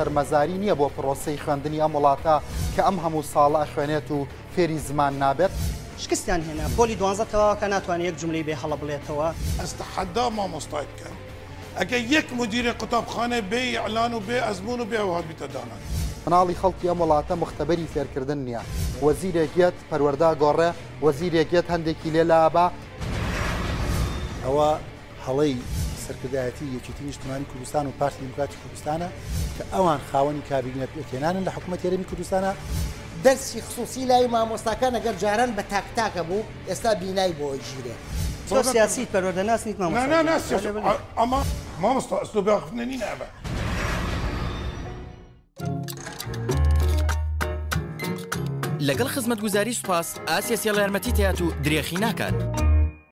شەرمەزاری نییە بۆ پرۆسی خوێندنی ئەم وڵاتە کە ئەم هەموو ساڵە خوێنێت و فێری زمان نابێت شکستیان هێنا پۆلی دوانزەتەوە کە ناتوانێت یەک جملەی بێ هەڵە بڵێتەوە ئەستا حەدا مامۆستای بکەن ئەگە یەک مدیرە قوتابخانە بێ ئەلان و بێ ئەزمون و بێ وهابیتە دانان مناڵی خەڵکی ئەم وڵاتە مختبەری فێرکردن نییە وەزیرێکیت پەروەردا گۆڕێ وەزیرێکیت هەندێکی لێلابا ئەوە هەڵەی سەرکردایەتی یەکێتی نیشتمانی کوردستان و پارتی دموکراتی کوردستانە کە ئەوان خاوەنی کابینە پێکێنانن لە حکوومەت یارمی کوردستانە دەرسی خصوصی لای مامۆستاکان ئەگەر جاران بە تاکتاکە بوو ئێستا بینای بۆ ژیرێ سیاسی پەرۆدە ناسنیت ئەمە مامۆستا ئەستۆ بەخنەنی نابە. لەگەڵ خزمەت گوزاری سوپاس ئاسیەسیە لە یارمەتی تیات و درێخی ناکات.